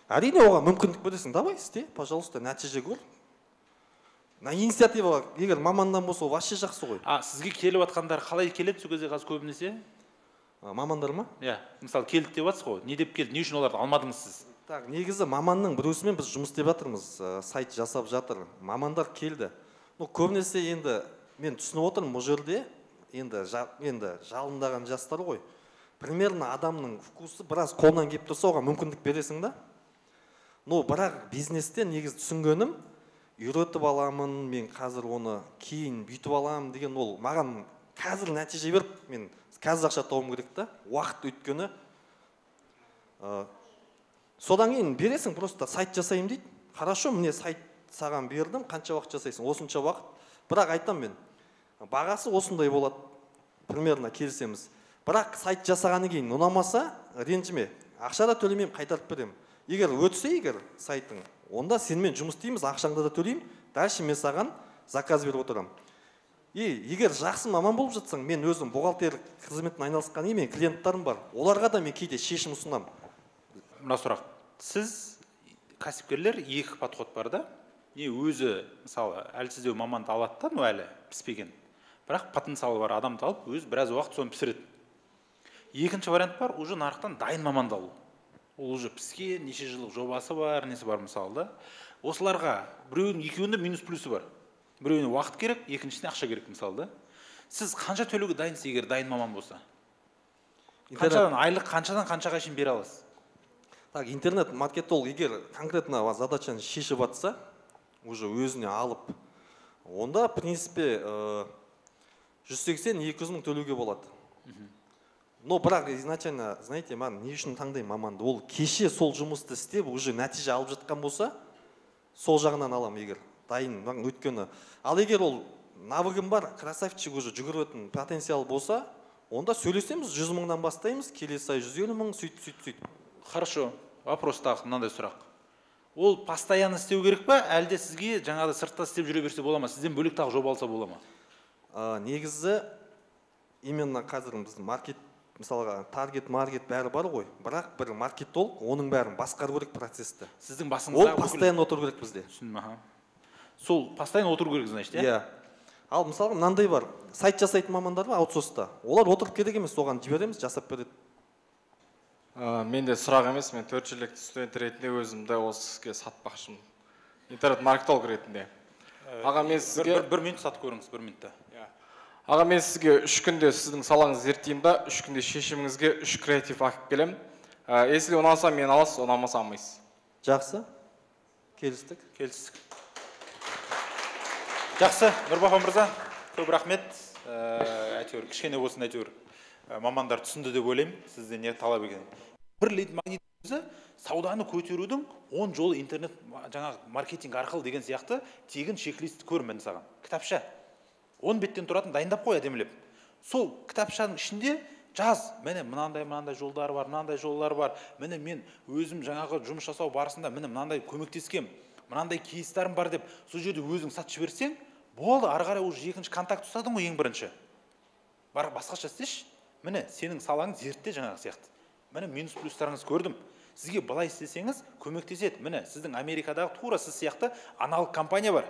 Әрине оған мүмкіндік бересің давай істе пожалуйста нәтиже көр. На инициатива егер маманнан болса ол вообще жақсы ғой. А сізге келіп жатқандар қалай келеді сол кезде қазір көбінесе? Мамандар ма? Иә мысалы келді деп жатсыз ғой не деп келді не үшін оларды алмадыңыз сіз? Так негізі маманның біреусімен біз жұмыс істеп жатырмыз ә, сайт жасап жатыр. Мамандар келді. Ну көбінесе енді мен түсініп отырмын бұл жерде. Енді жа, енді жалындаған жастар ғой. Примерно адамның вкусы біраз қолынан келіп тұрса оған мүмкіндік бересің да? Ну бірақ бизнесте негізі түсінгенім үйретіп аламын мен қазір оны кейін бүйтіп аламын деген ол маған қазір нәтиже беріп мен қазір ақша табуым керек та уақыт өйткені ә, содан кейін бересің просто сайт жасаймын дейді. Хорошо міне сайт саған бердім қанша уақыт жасайсың? Осынша уақыт. Бірақ айтамын мен бағасы осындай болады. Примерно келісеміз. Бірақ сайт жасағаннан кейін ұнамаса ренжіме. Ақша да төлемеймін қайтарып беремін. Егер өтсе егер сайтың онда сенімен жұмыс істейміз ақшаңды да төлеймін. Дальше мен саған заказ беріп отырамын. И егер жақсы маман болып жатсаң мен өзім бухгалтерлік қызметпен айналысқаннан кейін менің клиенттарым бар. Оларға да мен кейде шешім ұсынамын. Мына сұрақ. Сіз кәсіпкерлер екі подход бар да? Не өзі мысалы әлсіздеу маманды алады да ну әлі піспеген? Бірақ потенциалы бар адамды алып өзі біраз уақыт соны пісіреді. Екінші вариант бар уже нарықтан дайын маманды алу ол уже піскен неше жылдық жобасы бар несі бар мысалы да. Осыларға біреуінің екеуінде минус плюсы бар. Біреуіне уақыт керек екіншісіне ақша керек мысалы да. Сіз қанша төлеуге дайынсыз егер дайын маман болса? Қаншадан айлық қаншадан қаншаға шейін бере аласыз? Так интернет маркетолог егер конкретно задачаны шешіп жатса уже өзіне алып онда в принципе жүз сексен екі жүз мың төлеуге болады. Но бірақ изначально знаете маған не үшін таңдаймын маманды? Ол кеше сол жұмысты істеп уже нәтиже алып жатқан болса сол жағынан аламын егер дайын өйткені. Ал егер ол навыгым бар красавчик уже жүгіретін потенциал болса онда сөйлесеміз жүз мыңнан бастаймыз келесі ай жүз елу мың сөйтіп сөйтіп сөйтіп. Хорошо вопрос тағы мынандай сұрақ. Ол постоянно істеу керек па әлде сізге жаңағыдай сыртта істеп жүре берсе бола ма? Сізден бөлек тағы жоба алса бола ма? Ә, негізі именно қазір біздің маркет мысалға таргет маркет бәрі бар ғой. Бірақ бір маркетолог оның бәрін басқару керек процессті сіздің басыңызда ол постоянно отыру керек бізде. Түсіндім аха. Сол постоянно отыру керек значит иә? Иә. Ал мысалға мынандай бар. Сайт жасайтын мамандар бар аутсорста. Олар отырып керек емес оған жібереміз жасап береді. Ә, менде сұрақ емес мен төрт жілікті студент ретінде өзімді осы іске сатпақшымын. Интернет маркетолог ретінде. Аға мен сізге бір, бір минут сатып көріңіз бір минутта. Аға мен сізге үш күнде сіздің салаңызды зерттеймін да үш күнде шешіміңізге үш креатив алып келемін. Ә, если ұнаса мен аласыз ұнамаса алмайсыз. Жақсы. Келістік. Келістік. Жақсы. Нұрбаха мырза көп рахмет. Ә, әйтеуір кішкене болсын әйтеуір. Ә, мамандар түсінді деп ойлаймын сізден не талап екен. Бір лид магнит өзі сауданы көтерудің он жолы интернет жаңағы маркетинг арқылы деген сияқты тегін чек лист көрмін мен саған. Кітапша. Он беттен тұратын дайындап қой әдемілеп сол кітапшаның ішінде жаз міне мынандай мынандай жолдар бар мынандай жолдар бар міне мен өзім жаңағы жұмыс жасау барысында міне мынандай көмектескем мынандай кейстарым бар деп сол жерде өзің сатып жіберсең болды ары қарай уже екінші контакт ұстадың ғой ең бірінші. Бар басқаша істеші міне сенің салаң зертте жаңағы сияқты. Міне минус плюстарыңызды көрдім. Сізге былай істесеңіз көмектеседі. Міне сіздің америкадағы тура сіз сияқты аналог компания бар.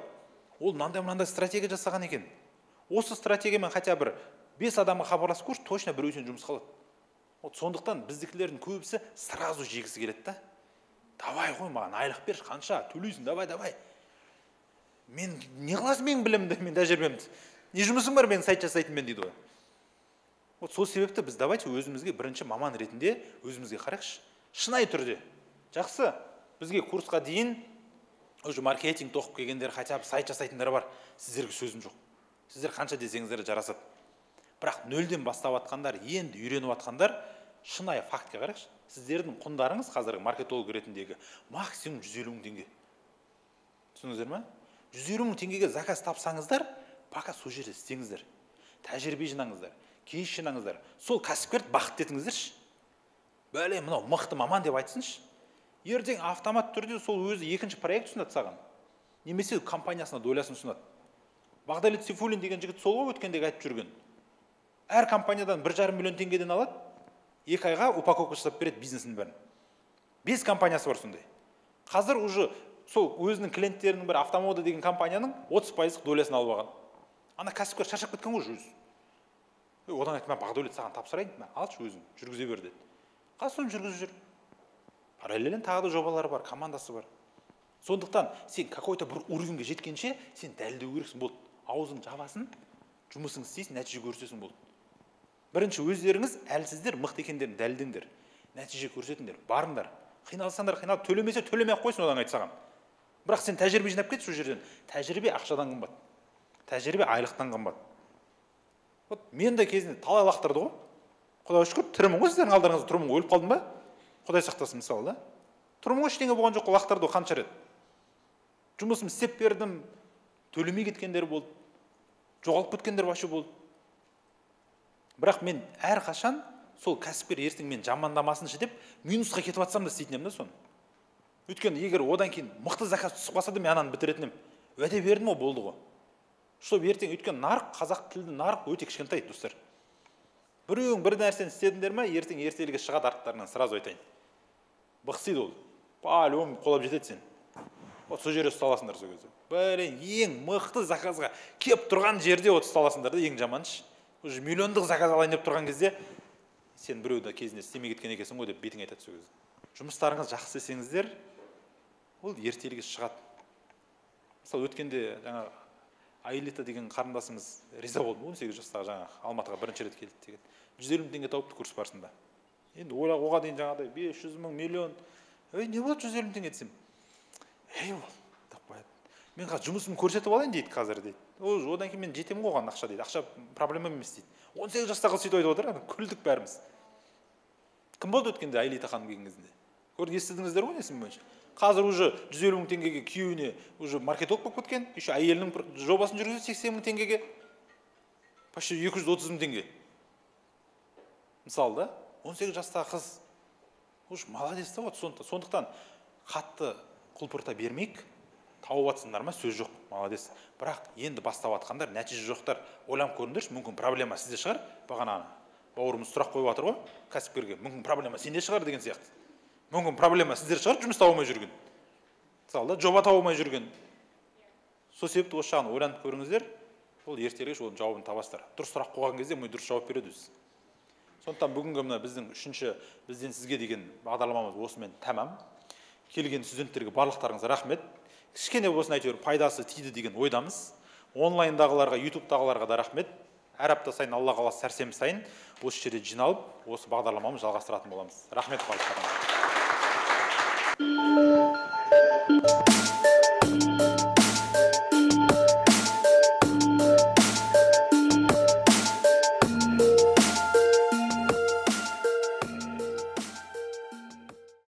Ол мынандай мынандай стратегия жасаған екен осы стратегиямен хотя бір бес адамға хабарласып көрші точно біреуден жұмысқа алады вот сондықтан біздікілердің көбісі сразу жегісі келеді да. Давай ғой маған айлық берші қанша төлейсің давай давай. Мен не қыласың менің білімімді мен тәжірибемді не жұмысың бар менің сайт жасайтынмен дейді ғой. Вот сол себепті біз давайте өзімізге бірінші маман ретінде өзімізге қарайықшы шынайы түрде. Жақсы. Бізге курсқа дейін уже маркетинг оқып келгендер хотя бы сайт жасайтындар бар. Сіздерге сөзім жоқ. Сіздер қанша десеңіздер де жарасады. Бірақ нөлден бастап жатқандар енді үйреніп жатқандар шынайы фактке қарайықшы сіздердің құндарыңыз қазіргі маркетолог ретіндегі максимум жүз елу мың теңге. Түсіндіңіздер ма жүз елу мың теңгеге заказ тапсаңыздар пока сол жерде істеңіздер. Тәжірибе жинаңыздар кейс жинаңыздар. Сол кәсіпкерді бақытты етіңіздерші. Бәле мынау мықты маман деп айтсыншы. Ертең автомат түрде сол өзі екінші проект ұсынады саған. Немесе компаниясына долясын ұсынады. Бағдәулет сейфуллин деген жігіт сол ғой өткендегі айтып жүрген. Әр компаниядан бір жарым миллион теңгеден алады екі айға упаковка жасап береді бизнесінің бәрін. Бес компаниясы бар сондай. Қазір уже сол өзінің клиенттерінің бірі автомода деген компанияның отыз пайыздық долясын алып алған. Ана кәсіпкер шаршап кеткен ғой уже өзі. Одан айтты мә бағдәулет саған тапсырайын мә алшы өзің жүргізе бер деді. Қазір соны жүргізіп жүр. Параллельно тағы да жобалары бар командасы бар. Сондықтан сен какой то бір уровеньге жеткенше сен дәлелдеу керексің. Болды аузың жабасың жұмысыңды істейсің нәтиже көрсетесің болды. Бірінші өздеріңіз әлсіздер мықты екендерін дәлелдеңдер. Нәтиже көрсетіңдер барыңдар. Қиналсаңдар қиналып төлемесе төлемей ақ қойсын одан айтып саған бірақ сен тәжірибе жинап кет сол жерден. Тәжірибе ақшадан қымбат. Тәжірибе айлықтан қымбат. Вот мен де кезінде талай лақтырды ғой. Құдайға шүкір тірімін ғой сіздердің алдарыңызда тұрмын ғой өліп қалдым ба? Құдай сақтасын мысалы да. Тұрмын ғой ештеңе болған жоқ қой лақтырды ғой қанша рет. Жұмысымды істеп бердім төлемей кеткендер болды жоғалып кеткендер вообще болды. Бірақ мен әрқашан сол кәсіпкер ертең мені жамандамасыншы деп минусқа кетіп жатсам да істейтін едім да соны. Өйткені егер одан кейін мықты заказ түсіп қалса да мен ананы бітіретін едім. Уәде бердім ғой болды ғой. Чтобы ертең өйткені нарық қазақ тілді нарық өте кішкентай достар. Біреуің бір нәрсені істедіңдер ма ертең ертеліге шығады арттарынан сразу айтайын. Бықсиды ол. По любому қолап жетеді сен. Вот сол жерде ұсталасыңдар сол кезде. Блин ең мықты заказға келіп тұрған жерде вот ұсталасыңдар да ең жаманы ше уже миллиондық заказ алайын деп тұрған кезде сен біреуді кезінде істемей кеткен екенсің ғой деп бетің айтады сол кезде. Жұмыстарыңыз жақсы істесеңіздер ол ертеліге шығады. Мысалы өткенде жаңағы айлита деген қарындасымыз риза болдым он сегіз жастағы жаңағы алматыға бірінші рет келді деген. жүз елу мың теңге тауыпты курс барысында. Енді ойла оған дейін жаңағыдай бес жүз мың миллион. Ей не болады жүз елу мың теңге десем? Ей ол қояды мен қазір жұмысымды көрсетіп алайын дейді қазір дейді. Одан кейін мен жетемін ғой оған ақша дейді. Ақша проблема емес дейді. Он сегіз жастағы сөйтіп айтып отыр күлдік бәріміз. Кім болды өткенде айлита ханым келген кезінде көрді естідіңіздер ғой несін бойынша? Қазір уже жүз елу мың теңгеге күйеуіне уже маркетолог болып кеткен еще әйелінің жобасын жүргізеді сексен мың теңгеге. Почти екі жүз отыз мың теңге. Мысалы да он сегіз жастағы қыз. Уж молодец та вот сондықтан қатты құлпырта бермейік тауып жатсыңдар ма сөз жоқ молодец бірақ енді бастап жатқандар нәтиже жоқтар. Ойланып көріңдерші мүмкін проблема сізде шығар. Бағана бауырымыз сұрақ қойып жатыр ғой кәсіпкерге мүмкін проблема сенде шығар деген сияқты. Мүмкін проблема сіздер шығар жұмыс таба алмай жүрген мысалы да жоба таба алмай жүрген. Сол себепті осы жағын ойланып көріңіздер. Ол ертелі оның жауабын табасыздар. Дұрыс сұрақ қойған кезде ми дұрыс жауап береді өзі. Сондықтан бүгінгі мына біздің үшінші бізден сізге деген бағдарламамыз осымен тәмам келген студенттерге барлықтарыңызға рахмет. Кішкене болсын әйтеуір пайдасы тиді деген ойдамыз. Онлайндағыларға ютубтағыларға да рахмет. Әр апта сайын алла қаласа сәрсенбі сайын осы жерде жиналып осы бағдарламамызды жалғастыратын боламыз. Рахмет барлықтарыңызға